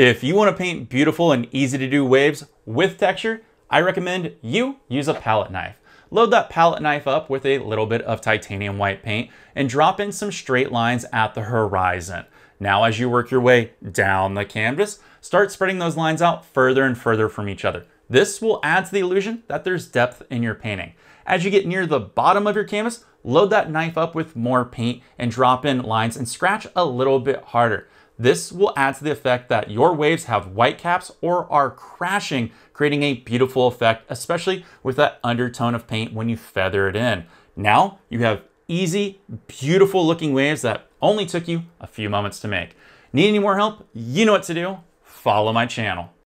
If you want to paint beautiful and easy to do waves with texture, I recommend you use a palette knife. Load that palette knife up with a little bit of titanium white paint and drop in some straight lines at the horizon. Now as you work your way down the canvas, start spreading those lines out further and further from each other. This will add to the illusion that there's depth in your painting. As you get near the bottom of your canvas, load that knife up with more paint and drop in lines and scratch a little bit harder. This will add to the effect that your waves have white caps or are crashing, creating a beautiful effect, especially with that undertone of paint when you feather it in. Now you have easy, beautiful looking waves that only took you a few moments to make. Need any more help? You know what to do. Follow my channel.